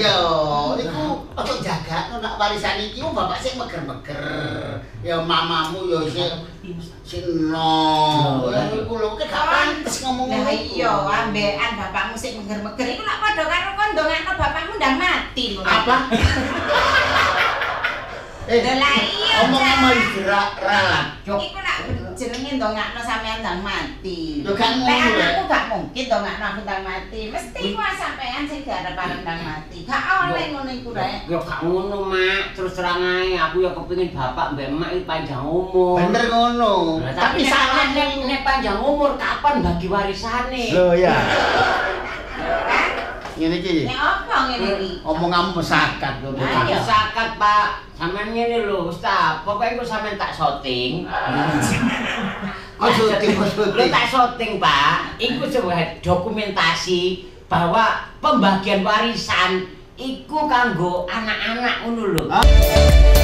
Ojo jaga nak warisan iki wong bapak sing meger-meger. Ya mamamu ya sing sing no. Ya iku lho gak pantes ngomong Lah ngono. iya, ambekan bapakmu sing meger-meger iku lak padha karo kon ndongakno bapakmu ndang mati lho. Apa? Eh, Lah iya, Cak. sama istirahat ralat. Iku lak jenenge ndongakno sampean ndang mati. Yo gak ngono, Lek Lek. anakku mungkin ndongakno aku ndang mati. Mesti ku sampean sing garep arep ndang mati. Gak oleh ngono iku rek. Ya gak ngono, Mak. Terus terang ae aku ya kepengin bapak mbek emak iki panjang umur. Bener ngono. Tapi salah nek nek panjang umur kapan bagi warisane? Loh ya. Ngene iki. Nek apa ngene iki? Omonganmu mesakat lho. Ayo. Ayo sakat, Pak. Sampeyan ngene lho, Ustaz. Pokoke engko sampeyan tak syuting. Oh, syuting, syuting. Lho tak syuting, Pak. Iku sebuah dokumentasi bahwa pembagian warisan iku kanggo anak-anak ngono lho. Ah.